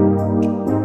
Música